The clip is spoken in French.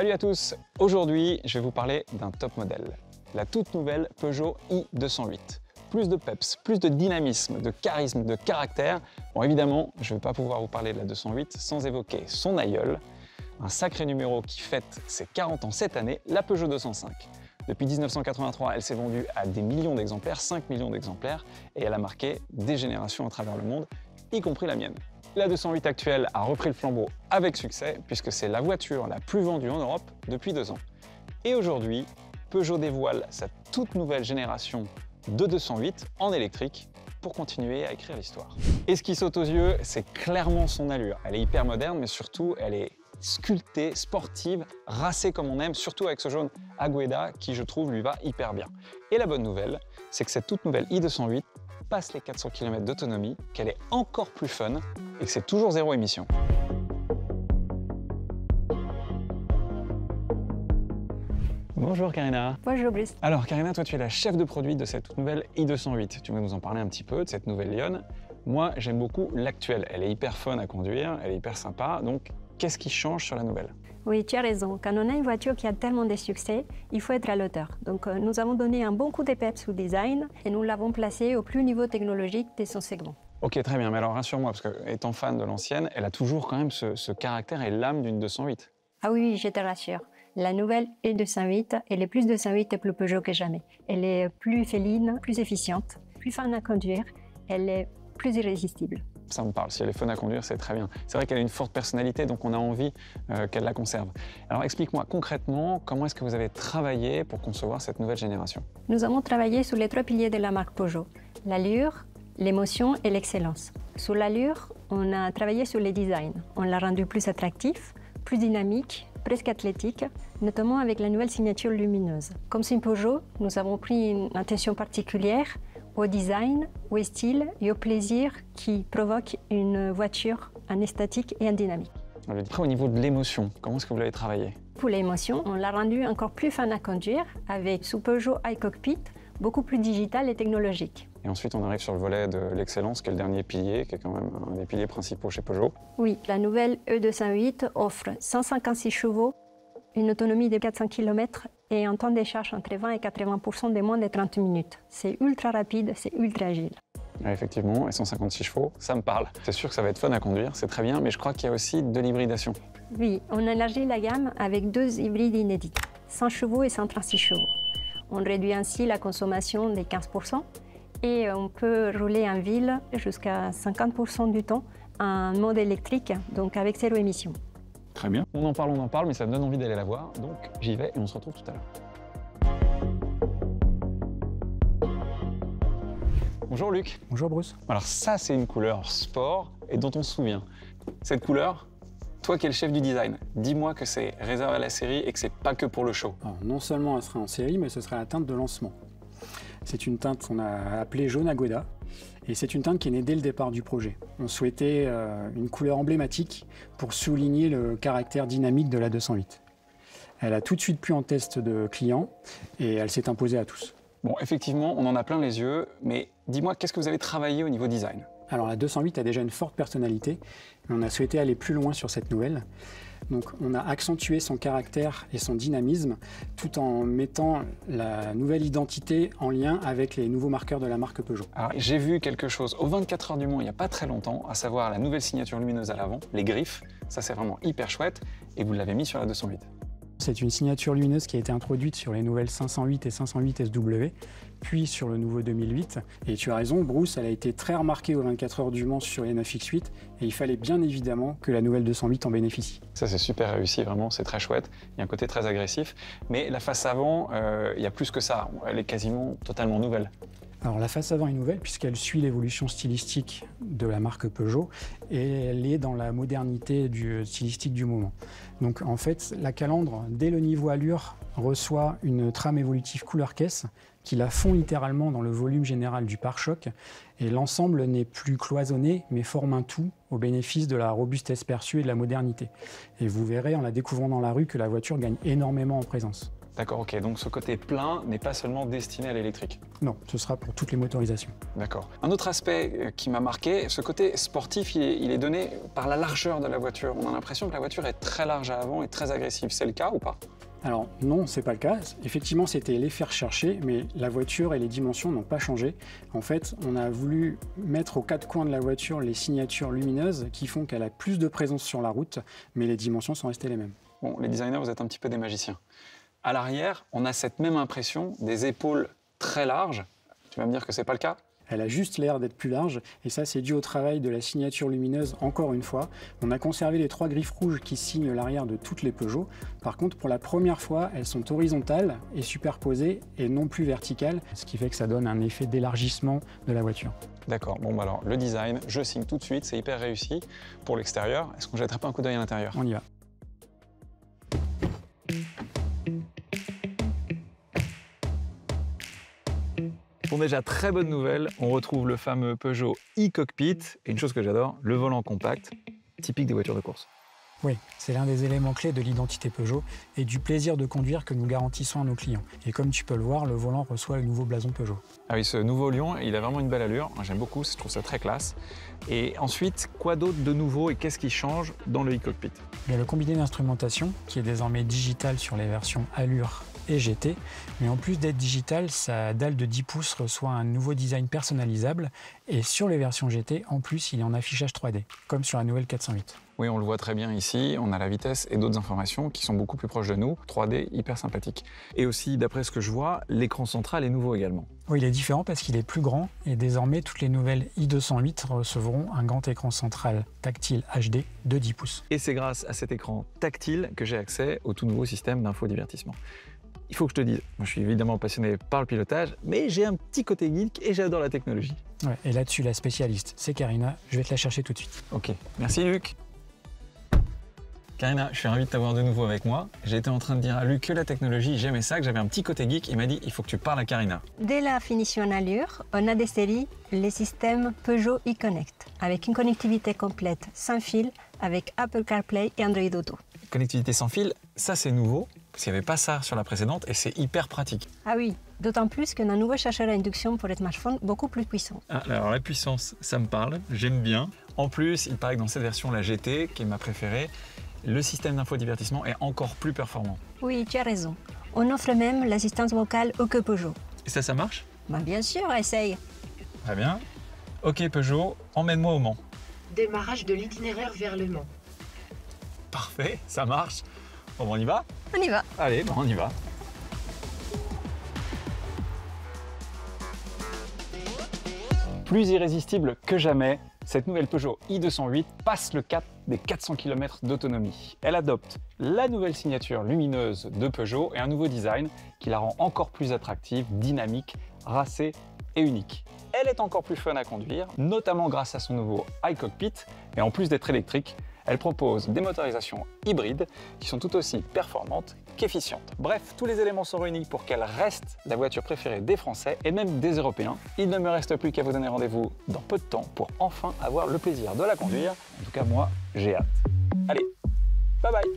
Salut à tous Aujourd'hui, je vais vous parler d'un top modèle, la toute nouvelle Peugeot i208. Plus de peps, plus de dynamisme, de charisme, de caractère. Bon, évidemment, je ne vais pas pouvoir vous parler de la 208 sans évoquer son aïeul, un sacré numéro qui fête ses 40 ans cette année, la Peugeot 205. Depuis 1983, elle s'est vendue à des millions d'exemplaires, 5 millions d'exemplaires, et elle a marqué des générations à travers le monde, y compris la mienne. La 208 actuelle a repris le flambeau avec succès puisque c'est la voiture la plus vendue en Europe depuis deux ans. Et aujourd'hui, Peugeot dévoile sa toute nouvelle génération de 208 en électrique pour continuer à écrire l'histoire. Et ce qui saute aux yeux, c'est clairement son allure. Elle est hyper moderne, mais surtout, elle est sculptée, sportive, racée comme on aime, surtout avec ce jaune Agueda qui, je trouve, lui va hyper bien. Et la bonne nouvelle, c'est que cette toute nouvelle i208 les 400 km d'autonomie, qu'elle est encore plus fun et que c'est toujours zéro émission. Bonjour Karina. Bonjour Brice. Alors Karina, toi tu es la chef de produit de cette toute nouvelle i208. Tu vas nous en parler un petit peu de cette nouvelle Lyon. Moi j'aime beaucoup l'actuelle. Elle est hyper fun à conduire, elle est hyper sympa. Donc qu'est-ce qui change sur la nouvelle? Oui, tu as raison. Quand on a une voiture qui a tellement de succès, il faut être à l'auteur. Donc euh, nous avons donné un bon coup d'épée sous design et nous l'avons placé au plus niveau technologique de son segment. Ok, très bien. Mais alors rassure-moi, parce que étant fan de l'ancienne, elle a toujours quand même ce, caractère et l'âme d'une 208. Ah oui, je te rassure. La nouvelle E208, elle est plus 208 et plus Peugeot que jamais. Elle est plus féline, plus efficiente, plus fun à conduire. Elle est plus irrésistible ça me parle. Si elle est fun à conduire, c'est très bien. C'est vrai qu'elle a une forte personnalité, donc on a envie euh, qu'elle la conserve. Alors explique-moi concrètement, comment est-ce que vous avez travaillé pour concevoir cette nouvelle génération Nous avons travaillé sur les trois piliers de la marque Peugeot. L'allure, l'émotion et l'excellence. Sur l'allure, on a travaillé sur les designs. On l'a rendu plus attractif, plus dynamique, presque athlétique, notamment avec la nouvelle signature lumineuse. Comme c'est Peugeot, nous avons pris une attention particulière au design, au style et au plaisir qui provoque une voiture en esthétique et en dynamique. Après, au niveau de l'émotion, comment est-ce que vous l'avez travaillé Pour l'émotion, on l'a rendu encore plus fun à conduire avec sous Peugeot iCockpit, beaucoup plus digital et technologique. Et ensuite, on arrive sur le volet de l'excellence, qui est le dernier pilier, qui est quand même un des piliers principaux chez Peugeot. Oui, la nouvelle E208 offre 156 chevaux, une autonomie de 400 km et un temps de charge entre 20 et 80% de moins de 30 minutes. C'est ultra rapide, c'est ultra agile. effectivement, et 156 chevaux, ça me parle. C'est sûr que ça va être fun à conduire, c'est très bien, mais je crois qu'il y a aussi de l'hybridation. Oui, on élargit la gamme avec deux hybrides inédits, 100 chevaux et 136 chevaux. On réduit ainsi la consommation de 15% et on peut rouler en ville jusqu'à 50% du temps en mode électrique, donc avec zéro émission. Très bien. On en parle, on en parle, mais ça me donne envie d'aller la voir. Donc j'y vais et on se retrouve tout à l'heure. Bonjour Luc. Bonjour Bruce. Alors ça, c'est une couleur sport et dont on se souvient. Cette couleur, toi qui es le chef du design, dis-moi que c'est réservé à la série et que c'est pas que pour le show. non seulement elle sera en série, mais ce sera la teinte de lancement. C'est une teinte qu'on a appelée jaune agoda. Et c'est une teinte qui est née dès le départ du projet. On souhaitait euh, une couleur emblématique pour souligner le caractère dynamique de la 208. Elle a tout de suite plu en test de clients et elle s'est imposée à tous. Bon, effectivement, on en a plein les yeux, mais dis-moi, qu'est-ce que vous avez travaillé au niveau design? Alors la 208 a déjà une forte personnalité, mais on a souhaité aller plus loin sur cette nouvelle. Donc on a accentué son caractère et son dynamisme tout en mettant la nouvelle identité en lien avec les nouveaux marqueurs de la marque Peugeot. Alors j'ai vu quelque chose au 24 heures du Mans il n'y a pas très longtemps, à savoir la nouvelle signature lumineuse à l'avant, les griffes. Ça c'est vraiment hyper chouette et vous l'avez mis sur la 208. C'est une signature lumineuse qui a été introduite sur les nouvelles 508 et 508 SW, puis sur le nouveau 2008. Et tu as raison, Bruce, elle a été très remarquée aux 24 heures du Mans sur les 9X8, et il fallait bien évidemment que la nouvelle 208 en bénéficie. Ça c'est super réussi, vraiment, c'est très chouette. Il y a un côté très agressif, mais la face avant, euh, il y a plus que ça. Elle est quasiment totalement nouvelle. Alors la face avant est nouvelle puisqu'elle suit l'évolution stylistique de la marque Peugeot et elle est dans la modernité stylistique du moment. Donc en fait, la calandre, dès le niveau allure, reçoit une trame évolutive couleur caisse qui la fond littéralement dans le volume général du pare-choc et l'ensemble n'est plus cloisonné mais forme un tout au bénéfice de la robustesse perçue et de la modernité. Et vous verrez en la découvrant dans la rue que la voiture gagne énormément en présence. D'accord, ok. Donc ce côté plein n'est pas seulement destiné à l'électrique. Non, ce sera pour toutes les motorisations. D'accord. Un autre aspect euh, qui m'a marqué, ce côté sportif, il est, il est donné par la largeur de la voiture. On a l'impression que la voiture est très large à l'avant et très agressive. C'est le cas ou pas? Alors non, c'est pas le cas. Effectivement, c'était l'effet recherché, mais la voiture et les dimensions n'ont pas changé. En fait, on a voulu mettre aux quatre coins de la voiture les signatures lumineuses qui font qu'elle a plus de présence sur la route, mais les dimensions sont restées les mêmes. Bon, les designers, vous êtes un petit peu des magiciens. À l'arrière, on a cette même impression des épaules très larges. Tu vas me dire que c'est pas le cas? Elle a juste l'air d'être plus large, et ça c'est dû au travail de la signature lumineuse encore une fois. On a conservé les trois griffes rouges qui signent l'arrière de toutes les Peugeot. Par contre, pour la première fois, elles sont horizontales et superposées et non plus verticales, ce qui fait que ça donne un effet d'élargissement de la voiture. D'accord. Bon, bah alors, le design, je signe tout de suite, c'est hyper réussi. Pour l'extérieur, est-ce qu'on jetterait pas un coup d'œil à l'intérieur? On y va. Bon déjà, très bonne nouvelle, on retrouve le fameux Peugeot e-cockpit, et une chose que j'adore, le volant compact, typique des voitures de course. Oui, c'est l'un des éléments clés de l'identité Peugeot et du plaisir de conduire que nous garantissons à nos clients. Et comme tu peux le voir, le volant reçoit le nouveau blason Peugeot. Ah oui, ce nouveau Lion, il a vraiment une belle allure, j'aime beaucoup, je trouve ça très classe. Et ensuite, quoi d'autre de nouveau et qu'est-ce qui change dans le e-cockpit? Il y a le combiné d'instrumentation qui est désormais digital sur les versions Allure et GT. Mais en plus d'être digital, sa dalle de 10 pouces reçoit un nouveau design personnalisable. Et sur les versions GT, en plus, il est en affichage 3D, comme sur la nouvelle 408. Oui, on le voit très bien ici, on a la vitesse et d'autres informations qui sont beaucoup plus proches de nous, 3D hyper sympathique. Et aussi, d'après ce que je vois, l'écran central est nouveau également. Oui, il est différent parce qu'il est plus grand et désormais toutes les nouvelles i208 recevront un grand écran central tactile HD de 10 pouces. Et c'est grâce à cet écran tactile que j'ai accès au tout nouveau système d'infodivertissement. Il faut que je te dise, moi je suis évidemment passionné par le pilotage, mais j'ai un petit côté geek et j'adore la technologie. Ouais, et là-dessus, la spécialiste, c'est Karina. Je vais te la chercher tout de suite. Ok, merci Luc. Karina, je suis ravi de t'avoir de nouveau avec moi. J'étais en train de dire à Luc que la technologie, j'aimais ça, que j'avais un petit côté geek. Il m'a dit, il faut que tu parles à Karina. Dès la finition en allure, on a des séries les systèmes Peugeot e-Connect, avec une connectivité complète sans fil, avec Apple CarPlay et Android Auto. Connectivité sans fil, ça c'est nouveau, parce qu'il n'y avait pas ça sur la précédente et c'est hyper pratique. Ah oui, d'autant plus qu'on a un nouveau chercheur à induction pour les smartphones beaucoup plus puissant. Ah, alors la puissance, ça me parle, j'aime bien. En plus, il paraît que dans cette version, la GT, qui est ma préférée, le système d'infodivertissement est encore plus performant. Oui, tu as raison. On offre même l'assistance vocale au que Peugeot. Et ça, ça marche? Bah bien sûr, essaye. Très bien. Ok Peugeot, emmène-moi au Mans. Démarrage de l'itinéraire vers Le Mans. Parfait, ça marche. Bon, ben, on y va? On y va. Allez, bon, on y va. Plus irrésistible que jamais, cette nouvelle Peugeot i208 passe le cap des 400 km d'autonomie. Elle adopte la nouvelle signature lumineuse de Peugeot et un nouveau design qui la rend encore plus attractive, dynamique, racée et unique. Elle est encore plus fun à conduire, notamment grâce à son nouveau iCockpit, et en plus d'être électrique, elle propose des motorisations hybrides qui sont tout aussi performantes qu'efficientes. Bref, tous les éléments sont réunis pour qu'elle reste la voiture préférée des Français et même des Européens. Il ne me reste plus qu'à vous donner rendez-vous dans peu de temps pour enfin avoir le plaisir de la conduire. En tout cas, moi, j'ai hâte. Allez, bye bye